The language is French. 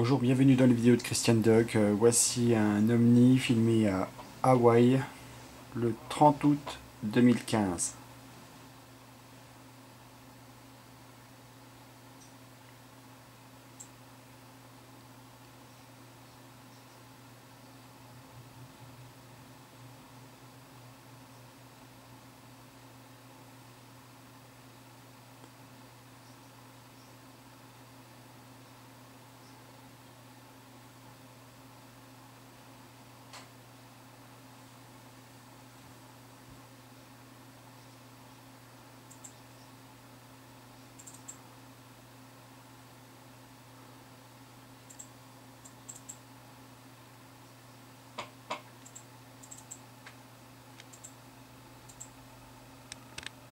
Bonjour, bienvenue dans les vidéos de Christian Duck. Euh, voici un Omni filmé à Hawaï le 30 août 2015.